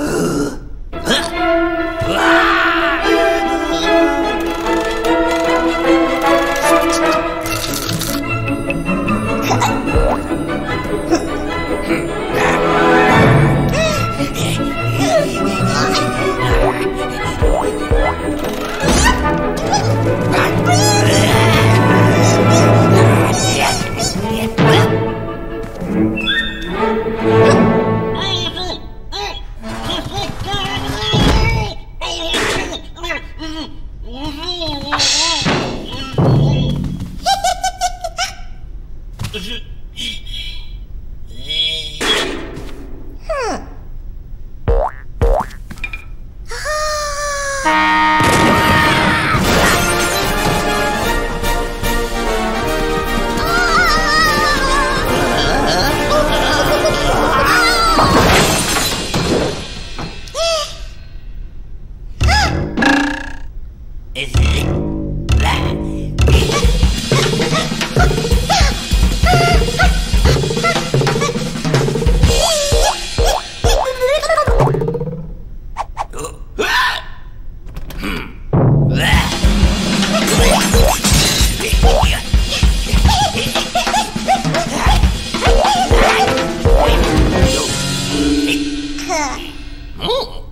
Ugh. Oh.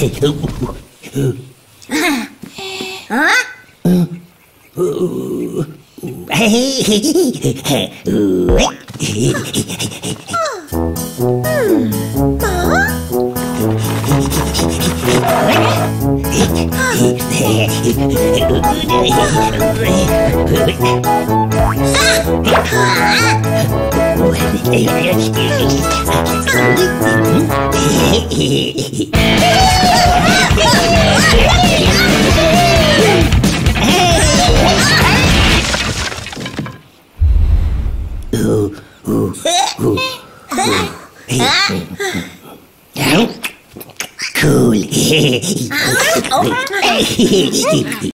Cool. Hehehe.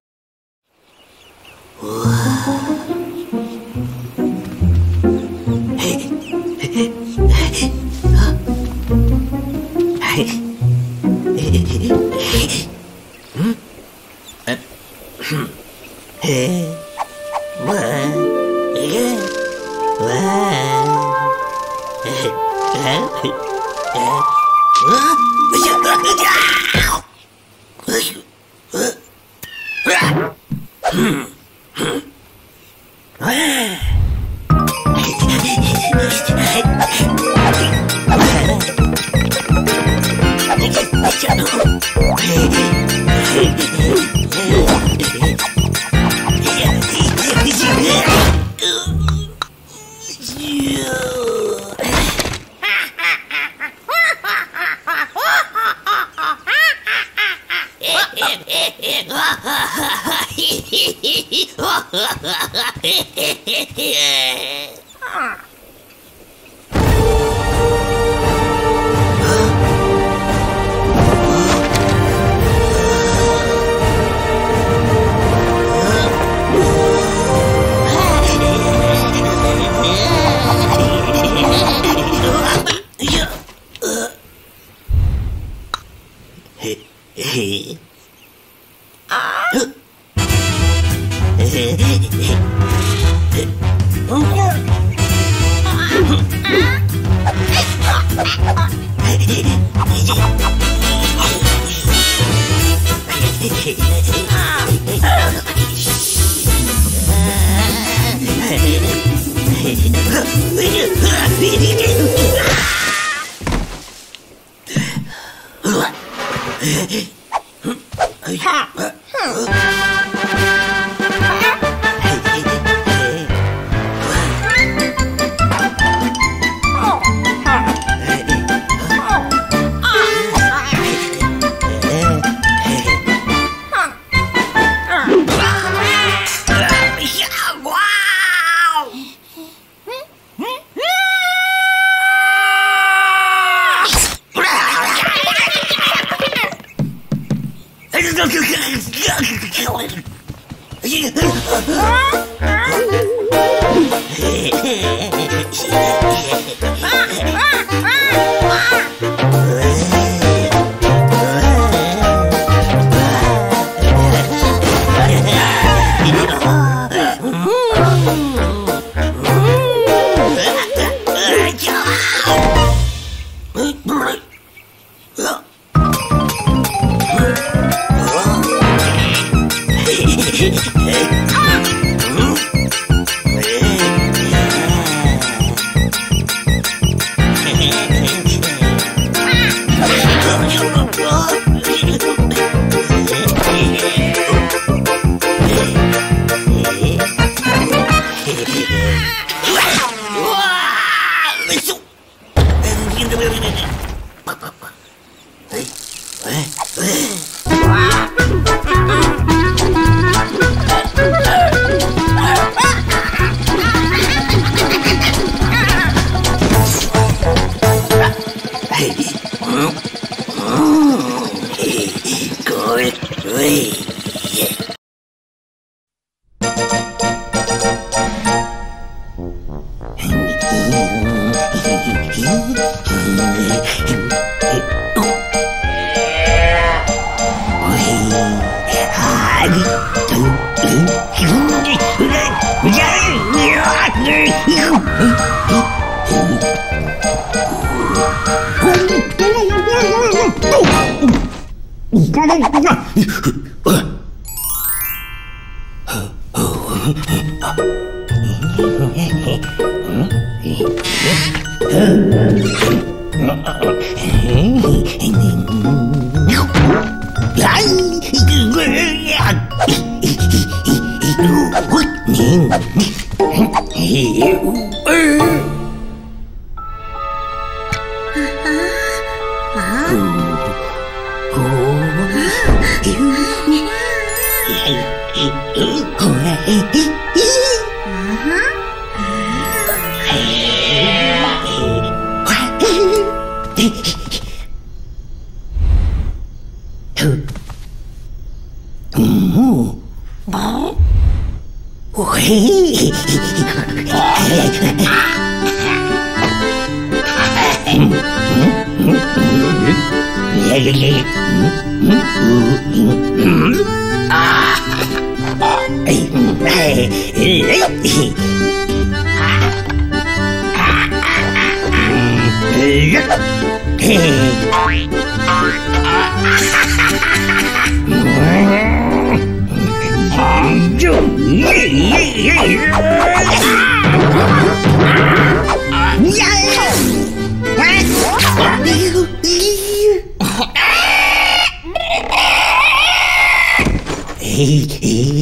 你看这你看。Hey, he, he.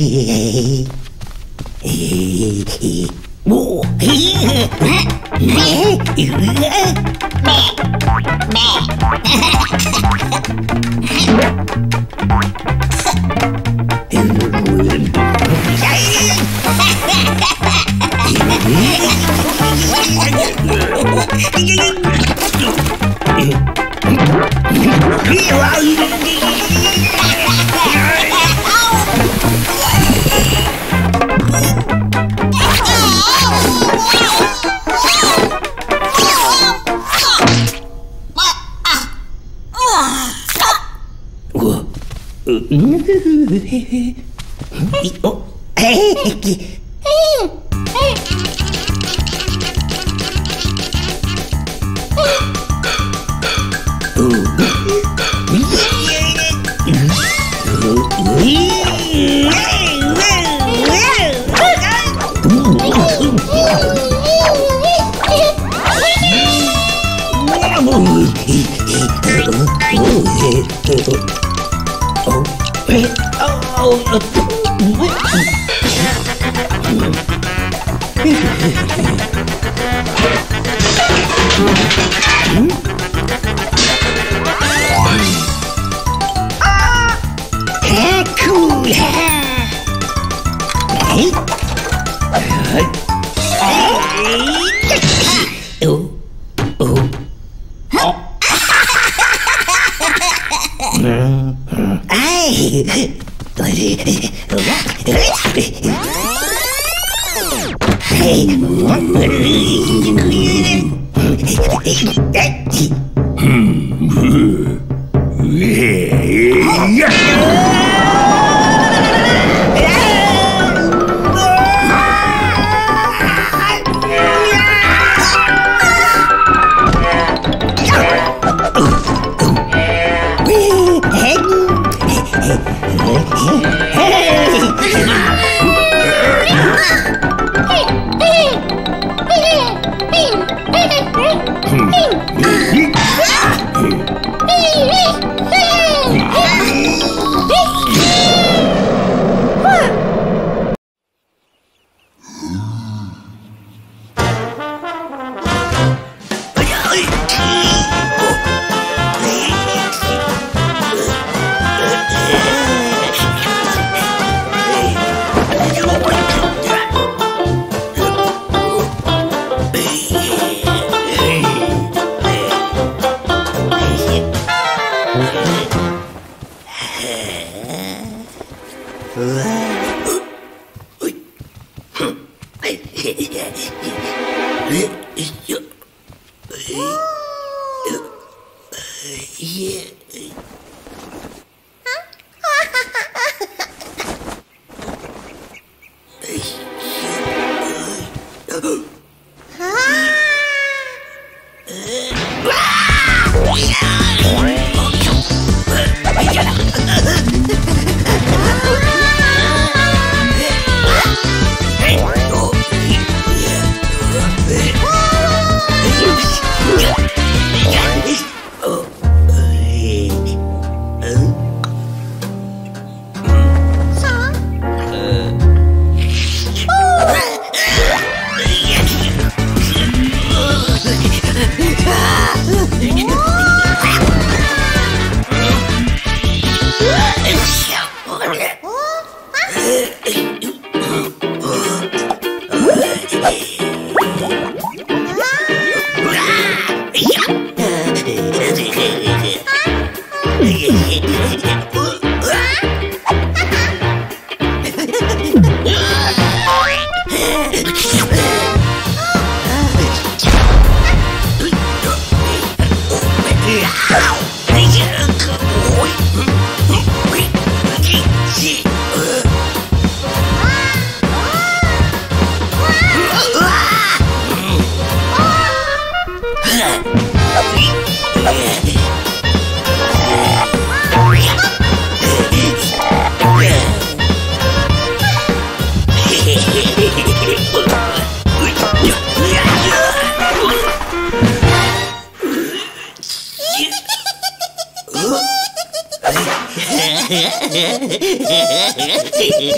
oh. Wow.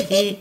proteger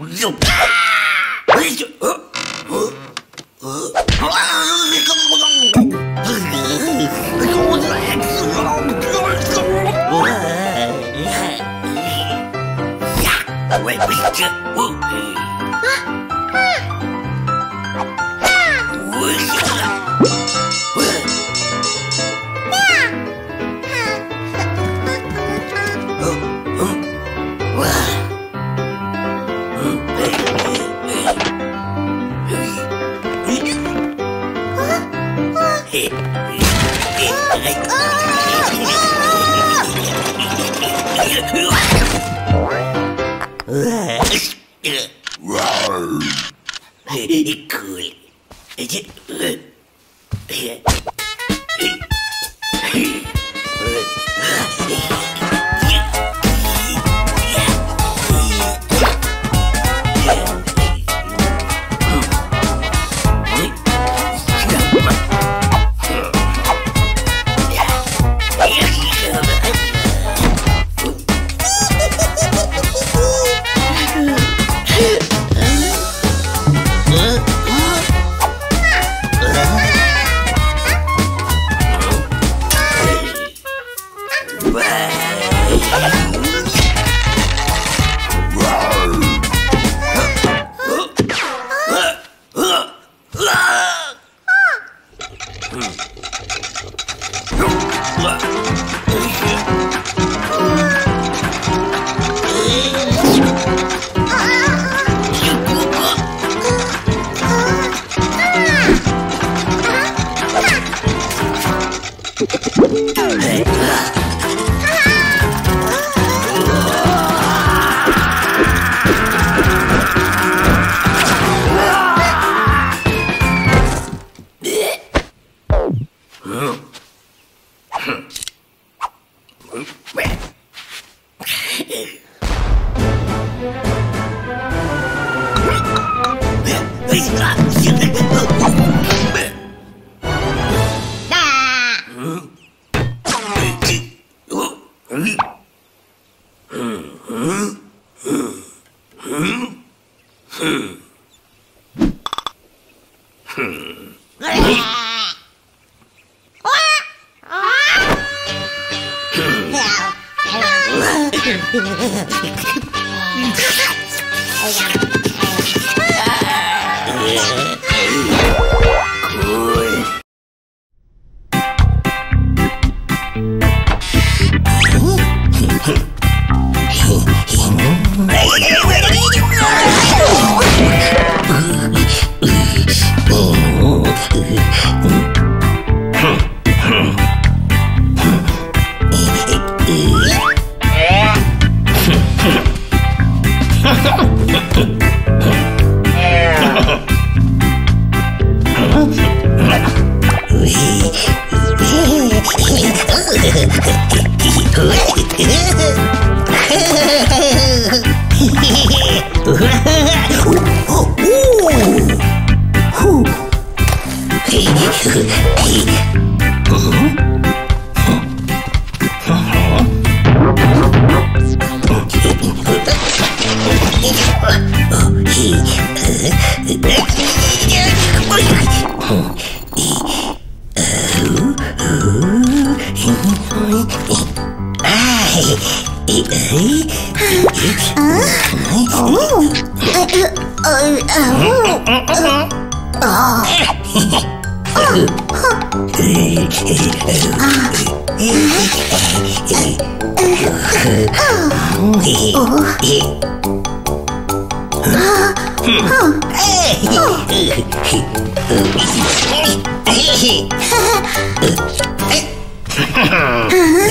Nope. way.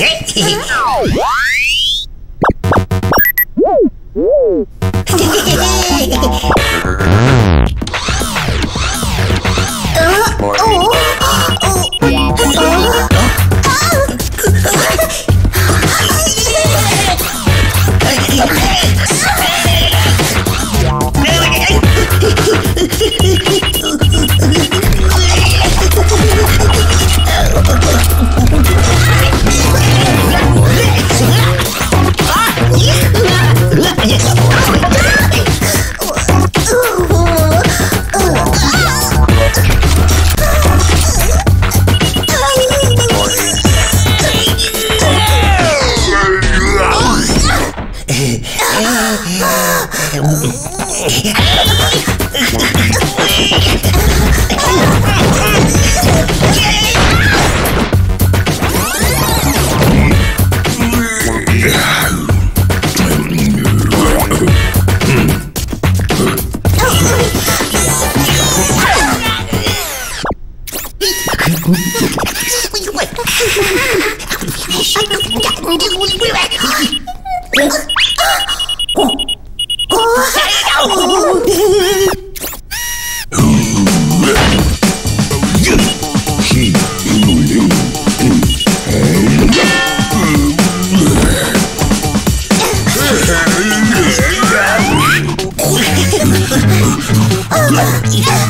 Yeah. Yeah!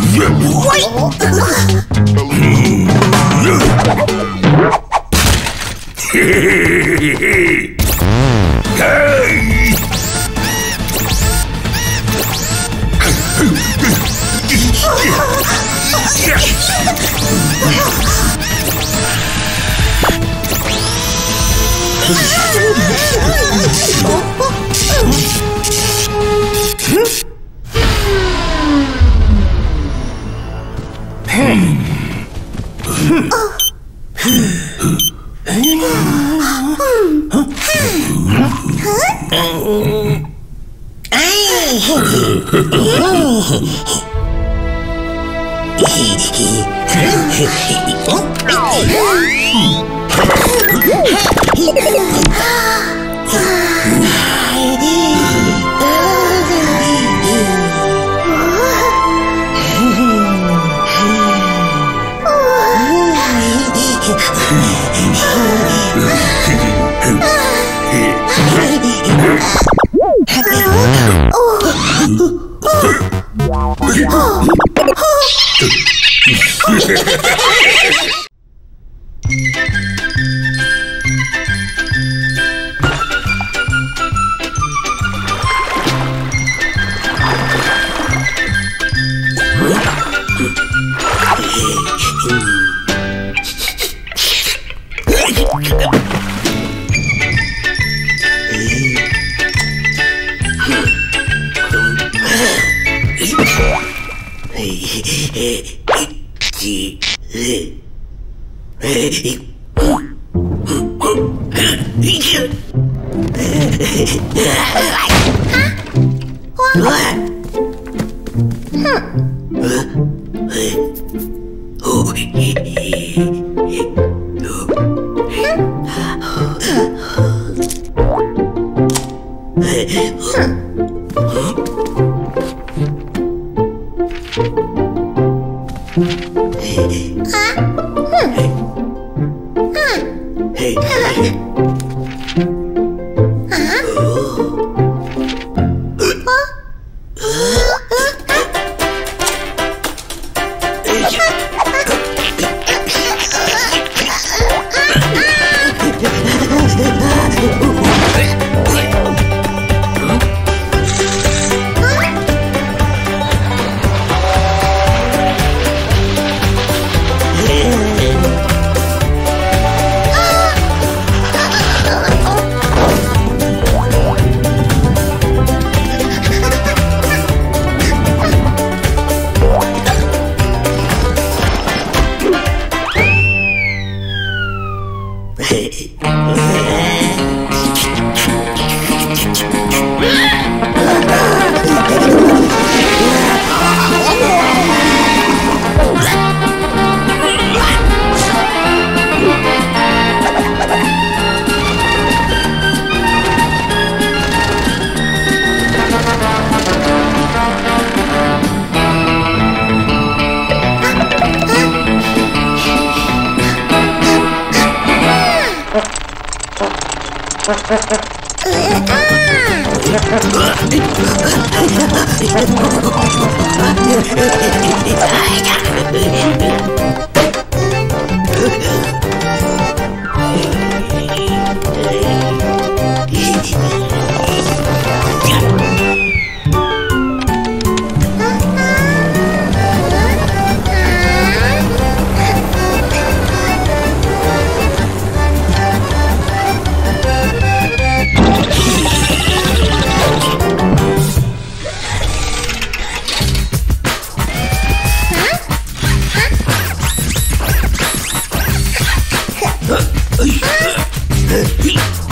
¡Ah!